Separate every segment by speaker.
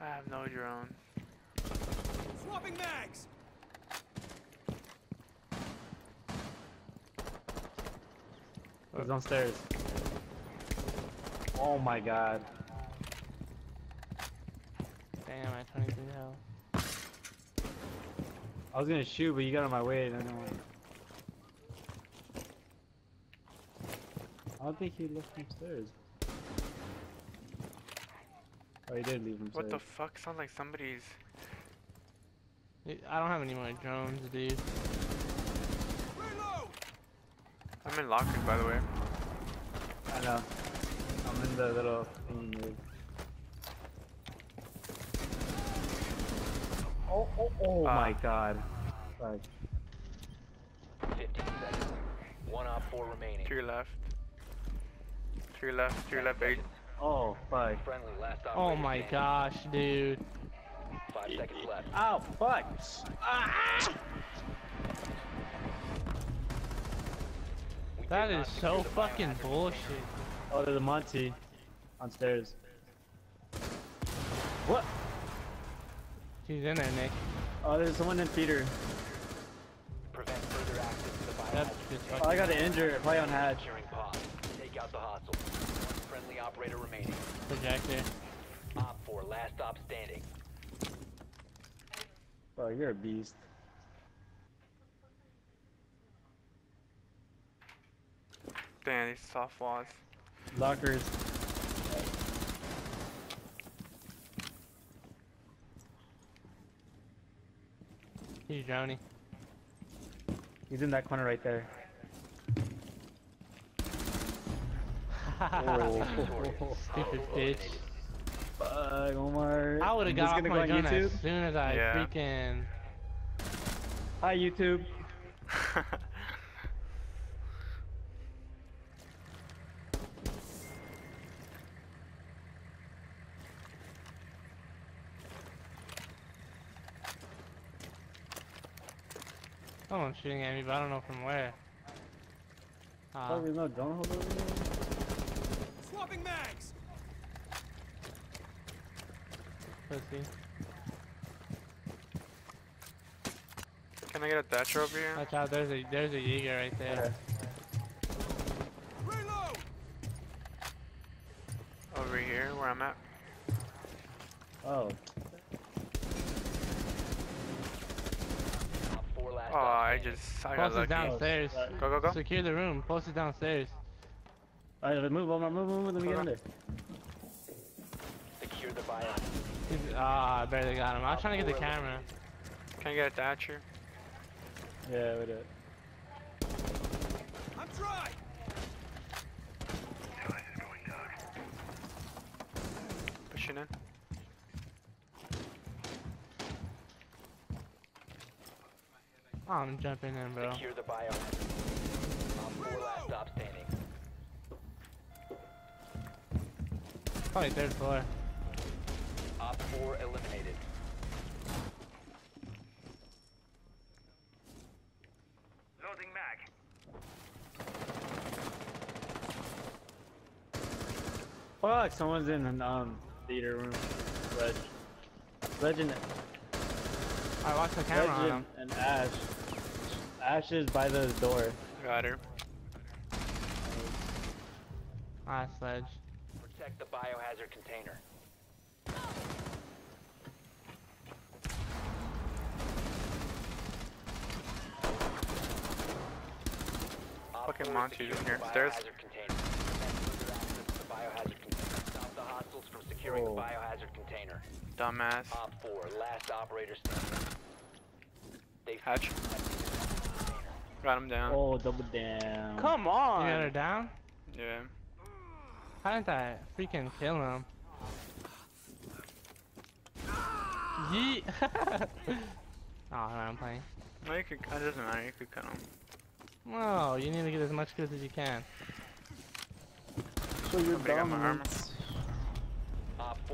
Speaker 1: I have no drone.
Speaker 2: Swapping mags!
Speaker 3: He's downstairs. Oh my god.
Speaker 4: Damn, I 23 health.
Speaker 3: I was gonna shoot, but you got on my way. And I, don't... I don't think he left from stairs. Oh, he did leave from
Speaker 1: What the fuck? Sounds like somebody's.
Speaker 4: I don't have any more drones, dude.
Speaker 2: Reload!
Speaker 1: I'm in lockers, by the way.
Speaker 3: I know. I'm in the little thing. With... Oh, oh, oh
Speaker 1: Ah.
Speaker 3: my god. Fuck.
Speaker 5: 15 seconds. One op four remaining.
Speaker 1: To your left. To your left. To your left, eight.
Speaker 3: Oh, fuck.
Speaker 5: Friendly, last
Speaker 4: Oh my
Speaker 5: standing.
Speaker 4: gosh, dude.
Speaker 5: Five seconds left.
Speaker 3: Oh, fuck. Ah!
Speaker 5: We
Speaker 4: That
Speaker 5: did not
Speaker 4: is
Speaker 5: secure
Speaker 4: so fucking bullshit.
Speaker 3: Oh, there's a Monty. On stairs. What?
Speaker 4: He's in there, Nick.
Speaker 3: Oh, there's someone in theater.
Speaker 5: Prevent further access to the
Speaker 4: That's
Speaker 5: biohazard
Speaker 3: Oh, I got an injured. Play on hatch.
Speaker 5: Take out the hostile. One friendly operator remaining.
Speaker 4: projector.
Speaker 5: Op four, last stop standing.
Speaker 3: Oh, you're a beast.
Speaker 1: Damn, these soft walls.
Speaker 3: Lockers.
Speaker 4: He's drowning.
Speaker 3: He's in that corner right there.
Speaker 4: Stupid
Speaker 5: Hostile
Speaker 4: bitch.
Speaker 5: eliminated.
Speaker 3: Fuck, Omar.
Speaker 4: I would have
Speaker 3: This
Speaker 4: got off my gun
Speaker 3: YouTube?
Speaker 4: as soon as I
Speaker 1: Yeah.
Speaker 4: freaking.
Speaker 3: Hi, YouTube.
Speaker 4: Someone's shooting at me, but I don't know from where. Uh,
Speaker 3: Oh, there's no drone hold over here?
Speaker 2: Swapping mags!
Speaker 4: pussy.
Speaker 1: Can I get a Thatcher over here?
Speaker 4: Watch out, there's a there's a Jaeger right there.
Speaker 2: Reload!
Speaker 1: Over here, where I'm at.
Speaker 3: Oh.
Speaker 5: Op
Speaker 1: Oh, I just. I got
Speaker 4: Post is
Speaker 1: lucky.
Speaker 4: downstairs.
Speaker 1: Oh, go, go, go.
Speaker 4: Secure the room. Post is downstairs.
Speaker 3: Alright, move, Omar, move, move, let me get
Speaker 1: Hold
Speaker 3: in there.
Speaker 5: Secure the bio.
Speaker 4: He's- Ah, I barely got him. I was trying to get the camera.
Speaker 1: Can I get a Thatcher?
Speaker 3: Yeah, with it.
Speaker 2: I'm dry!
Speaker 1: Pushing in.
Speaker 4: Oh, I'm jumping in, bro.
Speaker 5: Secure the bio. Op four, last stop standing.
Speaker 4: Probably third floor.
Speaker 5: Op four eliminated.
Speaker 2: Loading mag.
Speaker 3: Fuck, someone's in an um theater room. Ledge. Legend.
Speaker 4: I watched the camera on him.
Speaker 3: Legend and Ash. Ash is by the door.
Speaker 1: Got her.
Speaker 4: Ah, sledge.
Speaker 5: Protect the biohazard container. Op
Speaker 1: Fucking
Speaker 5: four
Speaker 1: Monty in here. Stairs.
Speaker 5: biohazard container. Prevent further access to the biohazard container. Stop the hostiles from securing
Speaker 3: Oh.
Speaker 5: the biohazard container.
Speaker 1: Dumbass.
Speaker 5: Op 4, last operator standing. They
Speaker 1: Hatch. Got him down.
Speaker 3: Oh, double down.
Speaker 1: Come
Speaker 4: You
Speaker 1: on.
Speaker 4: got her down?
Speaker 1: Yeah.
Speaker 4: How did I freaking kill him? Yeet! oh, I'm playing.
Speaker 1: No, you could. It doesn't matter. You could cut him.
Speaker 4: No, you need to get as much kills as you can.
Speaker 3: So
Speaker 1: you're got my armor.
Speaker 3: dominance.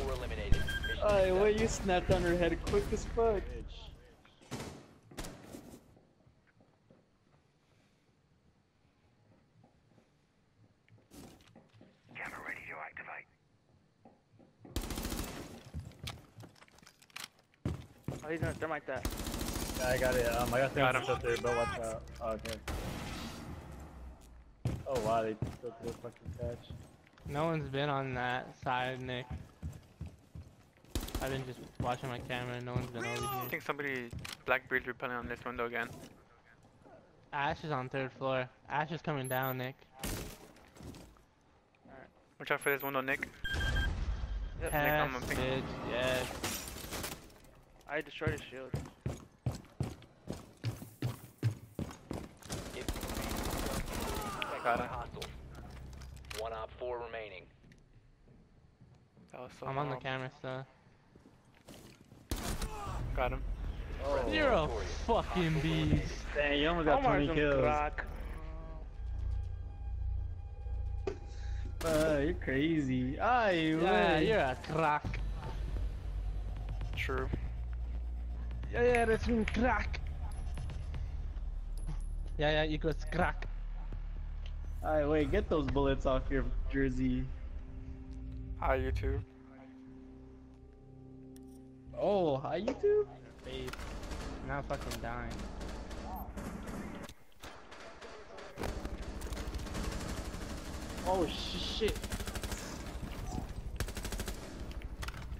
Speaker 5: 4 eliminated. Mission
Speaker 3: Ay, what you snapped on her head quick as fuck.
Speaker 2: Camera ready to activate.
Speaker 6: Oh, he's gonna thermite that.
Speaker 3: Yeah, I got it. Um, I got
Speaker 1: Got
Speaker 3: things
Speaker 1: him.
Speaker 3: up there, but watch out. Oh, okay. Oh wow, they took the fucking catch.
Speaker 4: No one's been on that side, Nick. I've been just watching my camera. No one's been over here.
Speaker 1: I think somebody Blackbeard's repelling on this window again.
Speaker 4: Ash is on third floor. Ash is coming down, Nick.
Speaker 1: Watch out for this window, Nick.
Speaker 6: Yep.
Speaker 1: Nick, I'm
Speaker 4: Pass,
Speaker 1: gonna
Speaker 4: bitch. Yes.
Speaker 6: I destroyed his shield.
Speaker 5: If
Speaker 1: Got it.
Speaker 5: hostiles. One op four remaining.
Speaker 1: That was so
Speaker 4: I'm on the camera still.
Speaker 1: Got him.
Speaker 3: Oh,
Speaker 4: You're a fucking beast.
Speaker 3: Dang, you almost got
Speaker 6: Omar's
Speaker 3: 20 kills.
Speaker 6: crack.
Speaker 3: Uh, you're crazy. Ay,
Speaker 4: Yeah,
Speaker 3: wey.
Speaker 4: you're a crack.
Speaker 1: True.
Speaker 4: Yeah, yeah, that's un crack. Yeah, yeah, equals crack.
Speaker 3: Alright, wait, get those bullets off your jersey.
Speaker 1: Hi, YouTube.
Speaker 3: Oh, hi YouTube?
Speaker 4: Face. Now fucking dying.
Speaker 3: Oh sh- shit.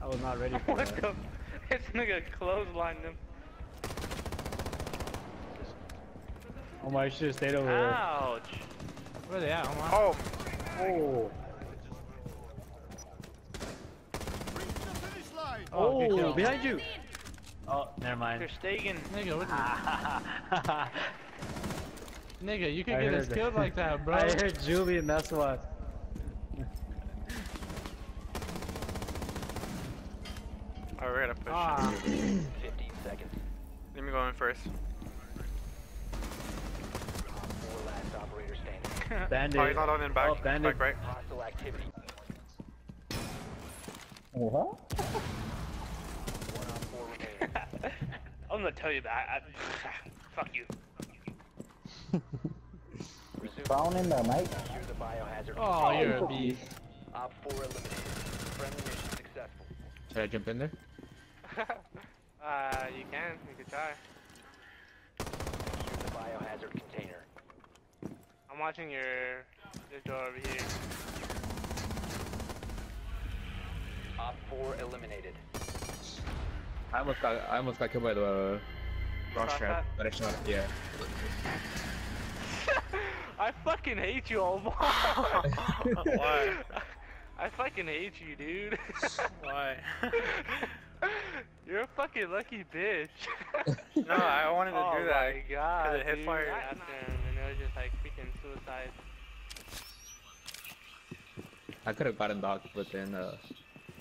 Speaker 3: I was not ready for
Speaker 6: what
Speaker 3: that.
Speaker 6: The? This nigga clotheslined him.
Speaker 3: Oh my, I should have stayed over there.
Speaker 6: Ouch.
Speaker 4: Where they at, Omar?
Speaker 1: Oh,
Speaker 3: Oh,
Speaker 4: Oh,
Speaker 3: oh,
Speaker 4: kill.
Speaker 3: behind you. Oh, never mind.
Speaker 6: Ter Stegen.
Speaker 4: Nigga, what the? Nigga, you could
Speaker 3: I
Speaker 4: get us killed like that, bro.
Speaker 3: I heard Julian, that's why.
Speaker 1: We're gonna push.
Speaker 4: Ah,
Speaker 5: 15 seconds.
Speaker 1: Let me go in first.
Speaker 5: Four last operator standing.
Speaker 3: Bandit.
Speaker 1: Oh, he's not on in back.
Speaker 3: Oh, bandit.
Speaker 1: Back right.
Speaker 5: Hostile activity.
Speaker 3: What?
Speaker 5: One op four remaining.
Speaker 6: I'm gonna tell you that. I, fuck you.
Speaker 5: Resume
Speaker 7: Found in there, mate.
Speaker 5: the biohazard.
Speaker 4: oh,
Speaker 5: container.
Speaker 4: you're a beast.
Speaker 5: Op four eliminated. Friendly mission successful.
Speaker 8: Should I jump in there?
Speaker 4: Uh, you can. You could try.
Speaker 5: Secure the biohazard container.
Speaker 4: I'm watching your this door over here.
Speaker 5: Op four eliminated.
Speaker 8: I almost got I almost got killed by the
Speaker 4: Cross
Speaker 8: cross trap, but I shot. Yeah.
Speaker 4: I fucking hate you, Omar.
Speaker 1: Why?
Speaker 4: I fucking hate you, dude.
Speaker 1: Why?
Speaker 4: You're a fucking lucky bitch.
Speaker 1: no, I wanted to
Speaker 4: oh
Speaker 1: do that.
Speaker 4: Oh my god.
Speaker 1: Because it hit
Speaker 4: dude.
Speaker 1: fire.
Speaker 4: After him, and it was just like freaking suicide.
Speaker 8: I could have gotten docked, but then uh,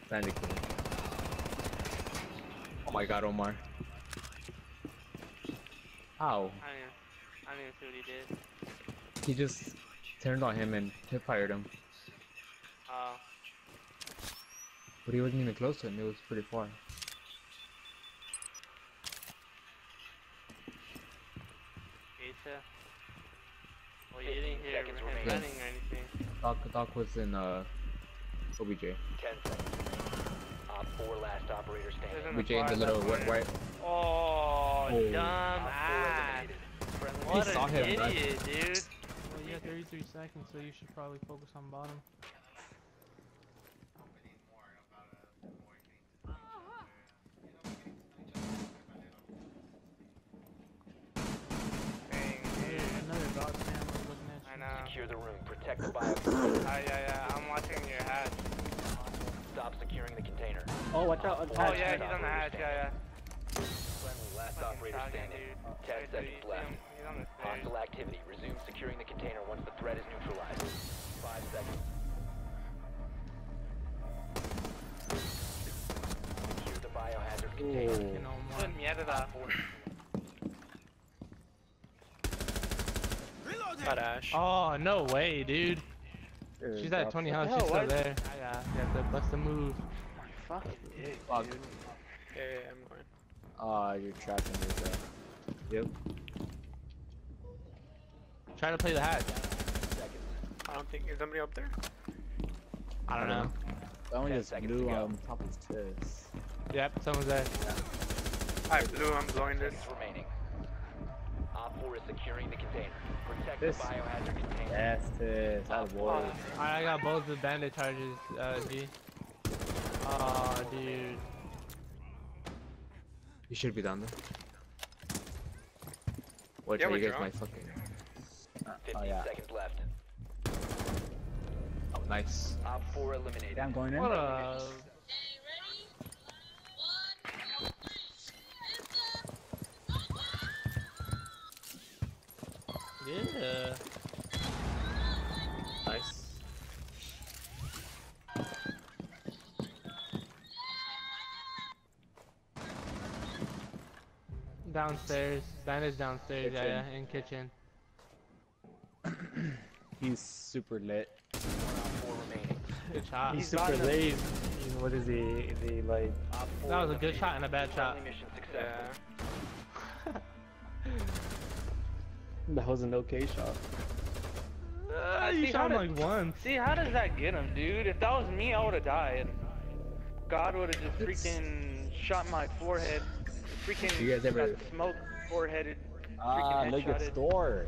Speaker 8: Bandit killed. Oh my god, Omar. Ow.
Speaker 4: I didn't, I didn't even see what he did.
Speaker 8: He just turned on him and hip fired him.
Speaker 4: Oh,
Speaker 8: But he wasn't even close to him, it was pretty far.
Speaker 4: Geisha. Well, you didn't hear him running or anything.
Speaker 8: Doc, Doc was in uh, OBJ.
Speaker 5: Ten seconds. Op four last operator standing.
Speaker 8: OBJ in the little white, white.
Speaker 4: Oh,
Speaker 8: Oh.
Speaker 4: dumb
Speaker 5: Op
Speaker 4: ass.
Speaker 5: eliminated. Friendly
Speaker 4: What
Speaker 8: saw
Speaker 4: an
Speaker 8: him,
Speaker 4: idiot, dude.
Speaker 9: Well, you got 33 seconds, so you should probably focus on bottom.
Speaker 1: Dang.
Speaker 9: Hey, another dog camera looking at
Speaker 4: I
Speaker 9: you.
Speaker 4: know.
Speaker 5: Secure the room. Protect the biohazard.
Speaker 4: Ah, yeah, yeah. I'm watching your hatch.
Speaker 5: Stop securing the container.
Speaker 6: Oh, watch out.
Speaker 4: Oh,
Speaker 6: hatch.
Speaker 4: yeah, he's on the hatch. Yeah, yeah.
Speaker 5: Friendly last
Speaker 4: Fucking
Speaker 5: operator
Speaker 4: shotgun,
Speaker 5: standing.
Speaker 4: dude.
Speaker 5: Ten
Speaker 4: Right,
Speaker 5: seconds left.
Speaker 4: him? He's on the stairs.
Speaker 5: Hostile activity. Resume securing the container once the threat is neutralized. Five seconds. Secure the biohazard container.
Speaker 9: You
Speaker 1: Got Ash.
Speaker 4: Oh, no way, dude.
Speaker 3: Dude,
Speaker 4: She's at 20
Speaker 6: house,
Speaker 4: She's still there. I got. You have to bust a move.
Speaker 6: Fuck it.
Speaker 8: Fuck.
Speaker 1: Yeah, yeah, I'm going.
Speaker 8: Ah, you're trapped in there, bro. Yep.
Speaker 4: Try to play the hatch.
Speaker 1: I don't think is somebody up there.
Speaker 4: I don't know.
Speaker 8: I only
Speaker 5: Ten
Speaker 8: just
Speaker 5: seconds
Speaker 8: blew
Speaker 5: to go.
Speaker 8: um top of his chest.
Speaker 4: Yep, someone's there.
Speaker 1: Alright, blue, I'm blowing this.
Speaker 5: Seconds remaining. Op 4 is securing the container. Protect
Speaker 3: This-
Speaker 5: the biohazard container.
Speaker 3: Yes, tis. Out of boy.
Speaker 4: Alright, I got both the bandit charges, uh, G. Oh, dude.
Speaker 8: You should be down there. Watch
Speaker 1: Yeah, we're
Speaker 8: you guys
Speaker 1: drunk.
Speaker 8: might fucking.
Speaker 5: 15
Speaker 3: Oh, yeah.
Speaker 5: seconds left.
Speaker 8: Oh, nice.
Speaker 5: Op 4 eliminated.
Speaker 3: Yeah, I'm going in.
Speaker 4: What a. Downstairs. Bandit's downstairs, yeah,
Speaker 3: Kitchen.
Speaker 4: yeah, in kitchen.
Speaker 3: He's super lit.
Speaker 5: Op 4 remaining.
Speaker 4: Good shot.
Speaker 3: He's
Speaker 6: He's
Speaker 3: super
Speaker 6: in the-
Speaker 3: What is he? Is he like?
Speaker 4: That was a good shot and a bad shot.
Speaker 5: Mission successful.
Speaker 1: Yeah.
Speaker 3: That was an okay shot.
Speaker 4: Uh,
Speaker 6: See,
Speaker 4: you shot him
Speaker 6: did-
Speaker 4: like once.
Speaker 6: See, how does that get him, dude? If that was me, I would have died. God would have just
Speaker 8: It's-
Speaker 6: freaking shot my forehead. Freaking
Speaker 8: You guys ever-
Speaker 6: smoke foreheaded.
Speaker 3: Ah,
Speaker 6: Freaking
Speaker 3: look at store.